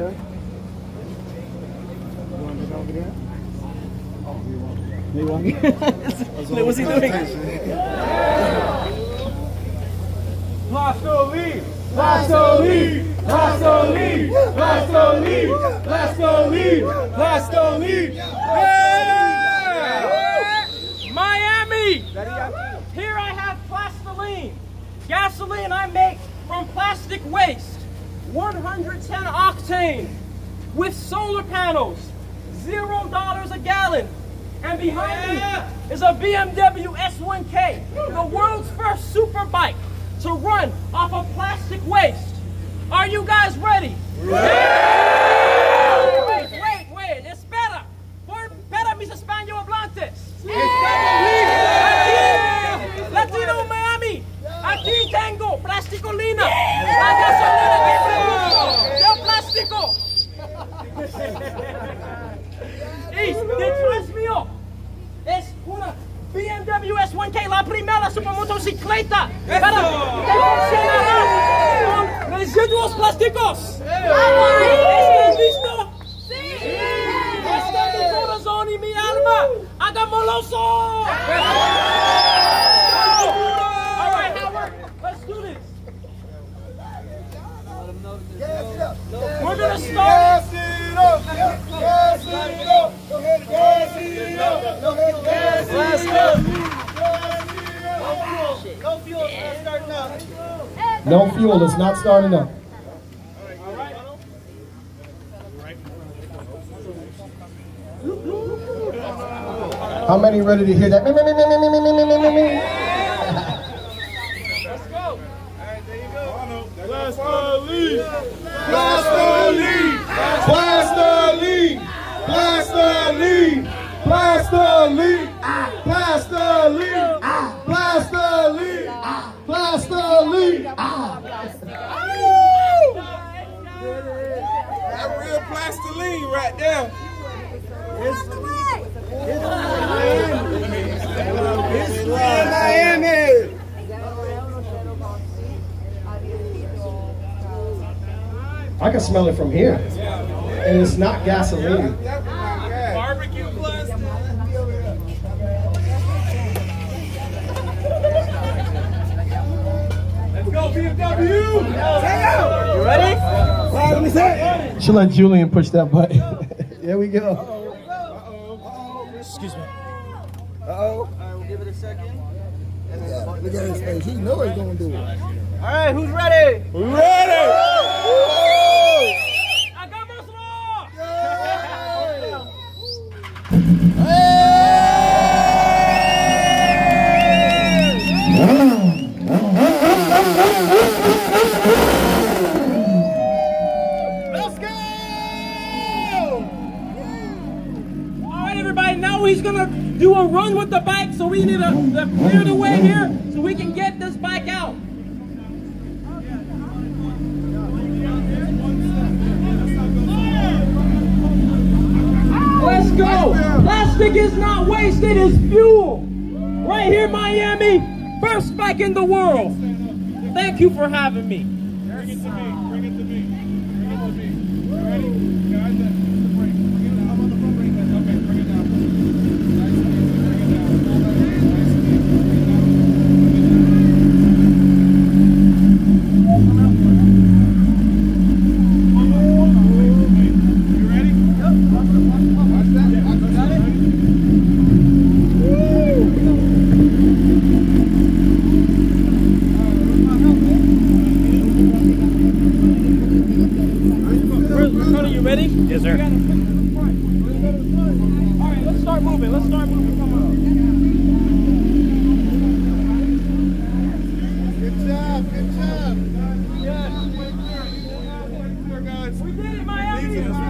Harry? You What was he doing? Lasso lead! Lasso lead! Lasso lead! Miami! Here I have plastoline. Gasoline I make from plastic waste. 110 octane. With solar panels. Zero dollars a gallon. And behind me is a BMW S1K. The world's first super bike to run off of plastic waste. Are you guys ready? Wait, wait, wait. Espera. Por espera mis Latino Miami. Aquí tengo plasticolina. La gasolina plástico. Y detrás mío es una BMW S1K, la primera supermotocicleta para que funcionará con residuos plásticos. ¿Están listos? ¡Sí! Está mi corazón y mi alma. ¡Hagámoslo! Up! No fuel, it's not starting up. Not starting up. How many ready to hear that? Blaster Lee, Blaster Lee, Blaster Lee, Blaster Lee. That real plastoline right there. Miami. I can smell it from here. And it's not gasoline. Say. Should let Julian push that button. there we go. Excuse me. Uh-oh. All right, we'll give it a second. Look at his face. He know he's gonna do it. All right, who's ready? Ready! ¡Hagámoslo! Let's a run with the bike, so we need to, to clear the way here so we can get this bike out. Let's go. Plastic is not waste; it is fuel. Right here, Miami, first bike in the world. Thank you for having me. Bring it to me. Bring it to me. Bring it to me. You ready? Guys, that's the brake. Bring it up on the front brake. Okay, bring it down. Nice and easy. Bring it down. Nice and easy. Bring it down. You ready? Yep. Watch that. Watch that. Tony, you ready? Yes, sir. All right, let's start moving. Let's start moving. Come on. Good job. Good job. Yes. Way clear. Way We did it, Miami.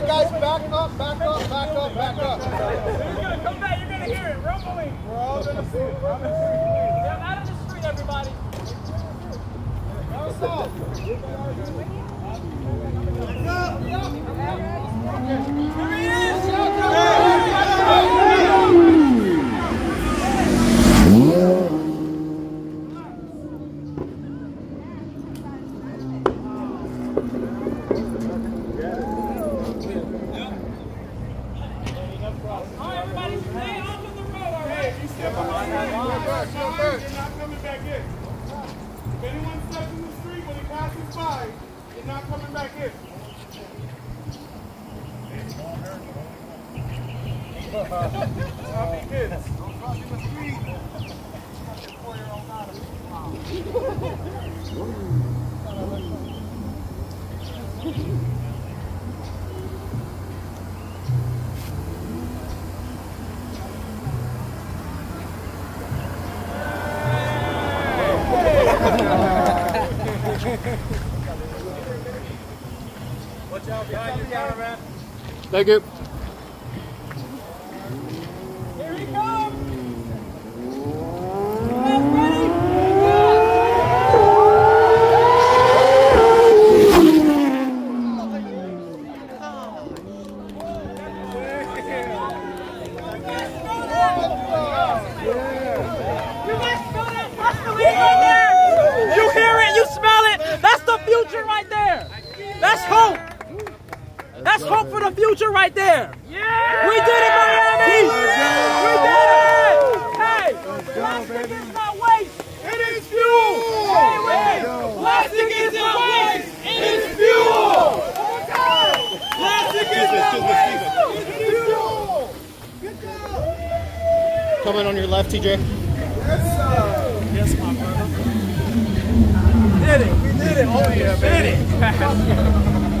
right, guys. Thank you. Here he comes. Guys ready? Go! You guys smell that gasoline right there? You hear it, you smell it. That's the future right there. That's hope. That's hope for the future right there. Yeah! We did it, Miami! We did it! Hey! Plastic is not waste! It is fuel! Hey, wait! Plastic is not waste! It is fuel! One more time! Plastic is not waste! It's fuel! Coming on your left, TJ. Did it! We did it! Oh yeah, did it!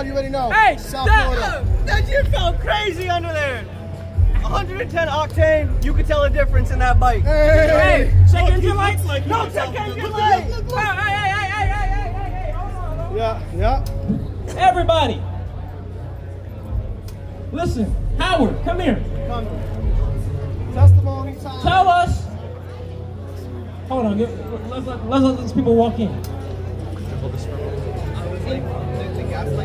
crowd, you already know. Hey, South that, Florida. That shit felt crazy under there. 110 octane, you could tell a difference in that bike. Hey, hey, hey. check oh, engine lights. Like no, check your lights! Hey, hey, hey, hey, hey, hey, hey, hold on. Hold on. Yeah, yeah. Everybody, listen, Howard, come here. Come. Testimony time. Tell us. Hold on, get, let's, let, let's let these people walk in. I was like. Can, you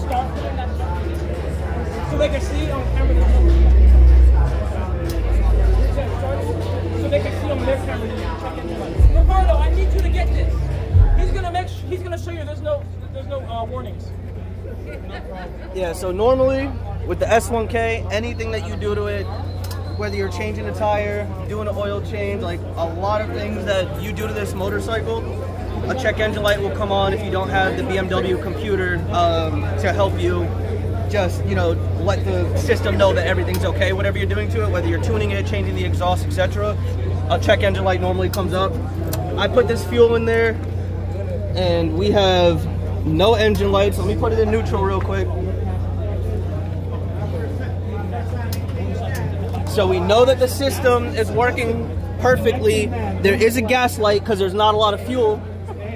start that? So they can see on camera so they can see on their camera. Roberto, I need you to get this. He's gonna make he's gonna show you there's no there's no warnings. Yeah, so normally with the S1K, anything that you do to it, whether you're changing a tire, doing an oil change, like a lot of things that you do to this motorcycle, a check engine light will come on if you don't have the BMW computer um, to help you just, you know, let the system know that everything's okay, whatever you're doing to it, whether you're tuning it, changing the exhaust, etc. A check engine light normally comes up. I put this fuel in there and we have no engine lights. Let me put it in neutral real quick. So we know that the system is working perfectly. There is a gas light because there's not a lot of fuel,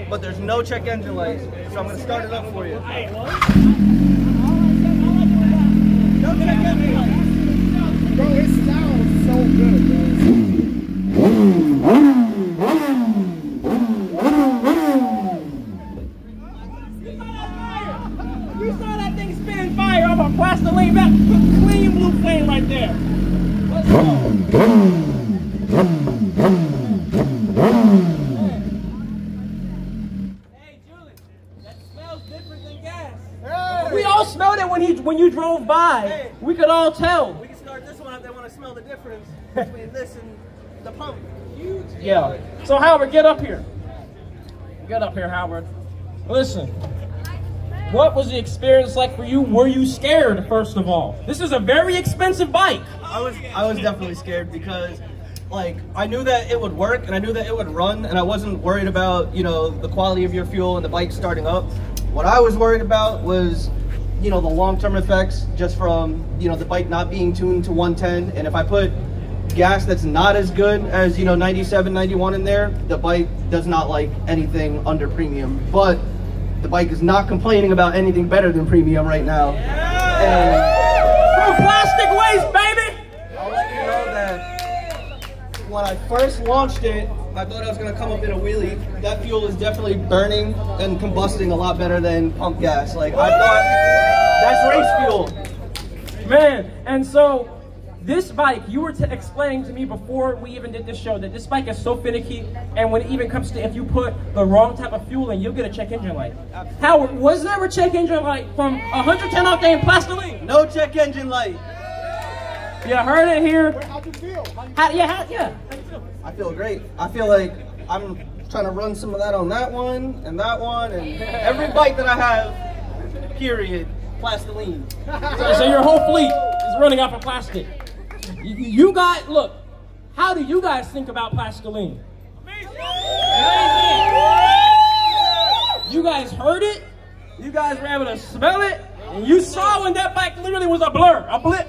but there's no check engine light. So I'm gonna start it up for you. No check engine light. outside, we could all tell. We can start this one if they want to smell the difference between this and the pump. Yeah. So Howard, get up here. Get up here, Howard. Listen. What was the experience like for you? Were you scared, first of all? This is a very expensive bike. I was I was definitely scared because like I knew that it would work and I knew that it would run and I wasn't worried about, you know, the quality of your fuel and the bike starting up. What I was worried about was, you know, the long-term effects just from, you know, the bike not being tuned to 110 and if I put gas that's not as good as, you know, 97, 91 in there, the bike does not like anything under premium. But the bike is not complaining about anything better than premium right now. And From plastic waste, baby! I'll let you know that when I first launched it, I thought I was gonna come up in a wheelie. That fuel is definitely burning and combusting a lot better than pump gas. Like I thought, that's race fuel. Man, and so this bike, you were t- explaining to me before we even did this show that this bike is so finicky, and when it even comes to if you put the wrong type of fuel in, you'll get a check engine light. Howard, was there a check engine light from 110 octane plastoline? No check engine light. You heard it here. How'd you feel? How, yeah, how, yeah. I feel great. I feel like I'm trying to run some of that on that one and that one and every bike that I have. Period. Plastoline. So, so your whole fleet is running off of plastic. You, you guys, look, how do you guys think about plastoline? Amazing. Amazing. You guys heard it. You guys were able to smell it. And you saw when that bike literally was a blur, a blip.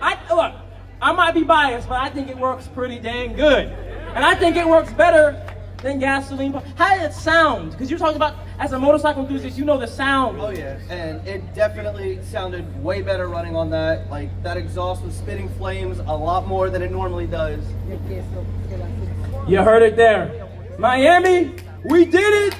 I look, I might be biased, but I think it works pretty dang good. And I think it works better than gasoline. How did it sound? Because you're talking about, as a motorcycle enthusiast, you know the sound. Oh yeah, and it definitely sounded way better running on that. Like that exhaust was spitting flames a lot more than it normally does. You heard it there. Miami, we did it.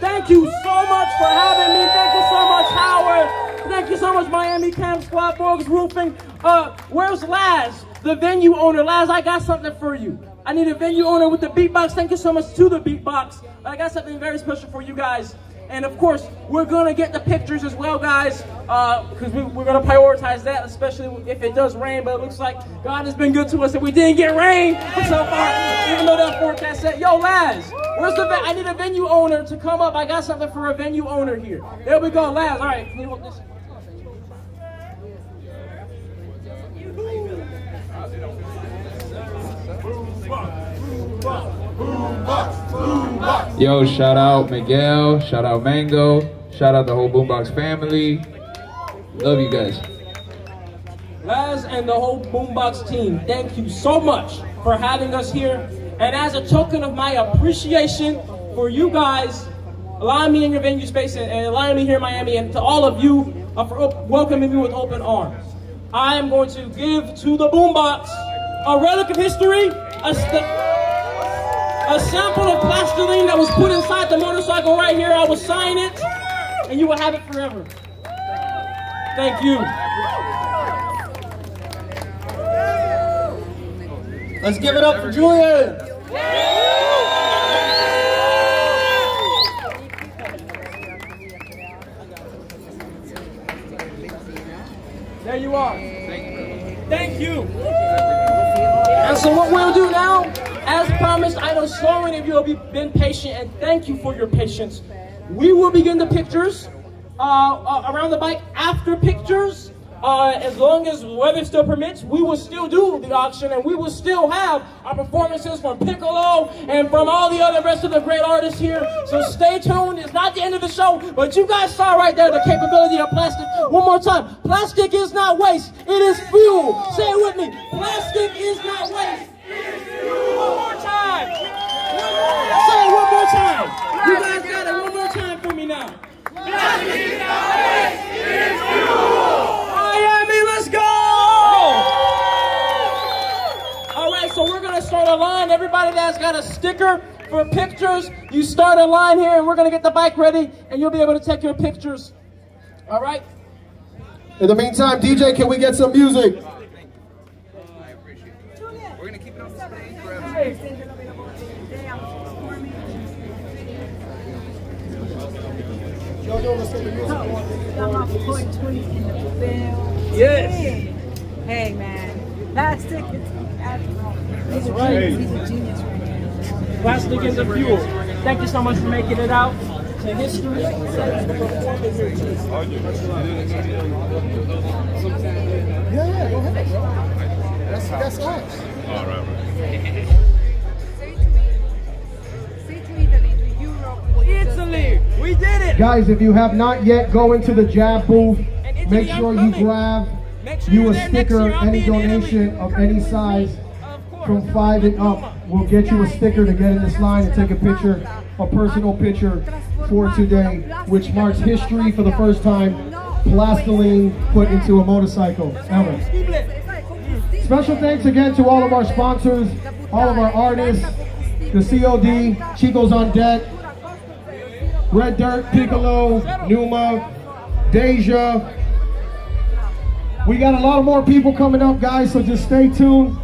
Thank you so much for having me. Thank you so much, Howard. Thank you so much, Miami Camp Squad, Borgs Roofing. Uh, where's Laz, the venue owner? Laz, I got something for you. I need a venue owner with the beatbox. Thank you so much to the beatbox. I got something very special for you guys. And of course, we're gonna get the pictures as well, guys, because we, we're gonna prioritize that, especially if it does rain. But it looks like God has been good to us, and we didn't get rain so far, even though that forecast said, "Yo, Laz, where's the? I need a venue owner to come up. I got something for a venue owner here. There we go, Laz. All right, Yo, shout out Miguel, shout out Mango, shout out the whole Boombox family. Love you guys. Laz and the whole Boombox team, thank you so much for having us here. And as a token of my appreciation for you guys allowing me in your venue space and, allowing me here in Miami, and to all of you uh, for welcoming me with open arms, I am going to give to the Boombox a relic of history, a, a sample of plastoline that was put inside the motorcycle right here. I will sign it, and you will have it forever. Thank you. Let's give it up for Julian. There you are. And so what we'll do now, as promised, I know so many of you have been patient, and thank you for your patience. We will begin the pictures uh, uh, around the bike after pictures. Uh, as long as weather still permits, we will still do the auction, and we will still have our performances from Piccolo and from all the other rest of the great artists here. So stay tuned. It's not the end of the show, but you guys saw right there the capability of plastic. One more time. Plastic is not waste. It is fuel. Say it with me. Plastic is not waste. It is fuel. One more time. Say it one more time. You guys got it one more time for me now. Miami, let's go! All right, so we're gonna start a line. Everybody that's got a sticker for pictures, you start a line here, and we're gonna get the bike ready, and you'll be able to take your pictures. All right? In the meantime, DJ, can we get some music? Got my 420 in the bill. Yes. Hey, man. Plastic is That's right. He's a genius right now. Plastic is the fuel. Thank you so much for making it out to history. Yeah, yeah, go ahead, bro. That's, that's us. Say to me, to Italy, to Europe, you Italy, we did it. Guys, if you have not yet, go into the jab booth. And Italy, Make sure you grab Make sure you a sticker, any be in Italy. donation of any size Of course. From five and up will get you a sticker to get in this line and take a picture, a personal picture for today, which marks history for the first time. Plastoline put into a motorcycle ever. Special thanks again to all of our sponsors, all of our artists, the COD, Chico's on deck, Red Dirt, Piccolo, Numa, Deja. We got a lot of more people coming up, guys, so just stay tuned.